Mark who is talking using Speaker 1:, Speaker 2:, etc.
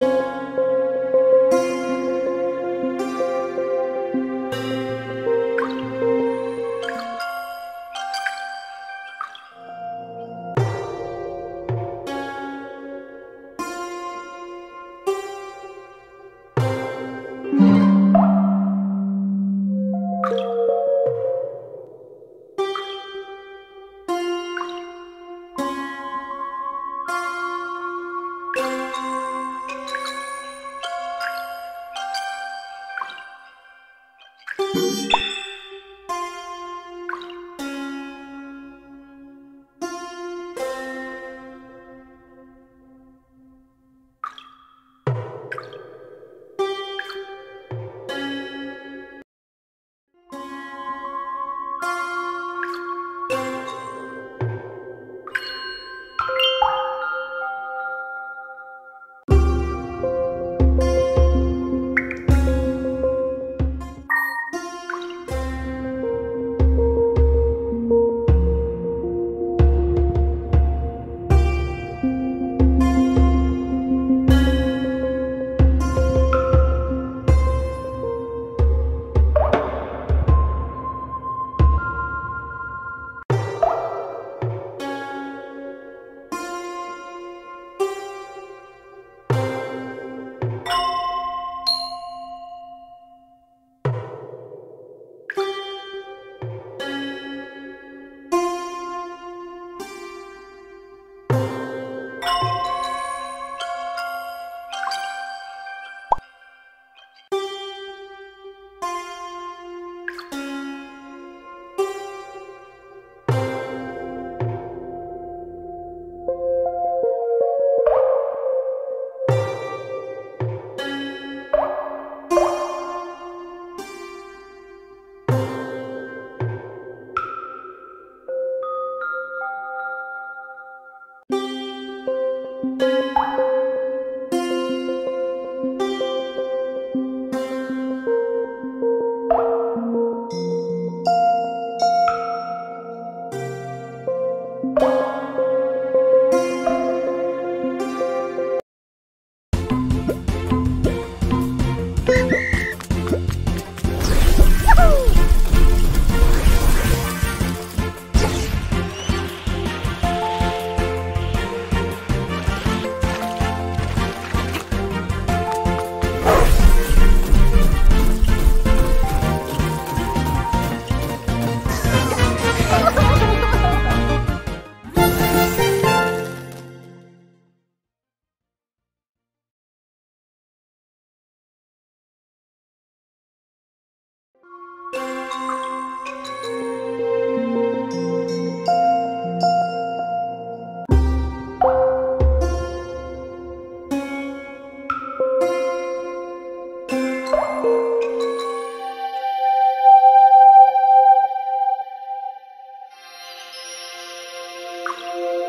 Speaker 1: Thank Música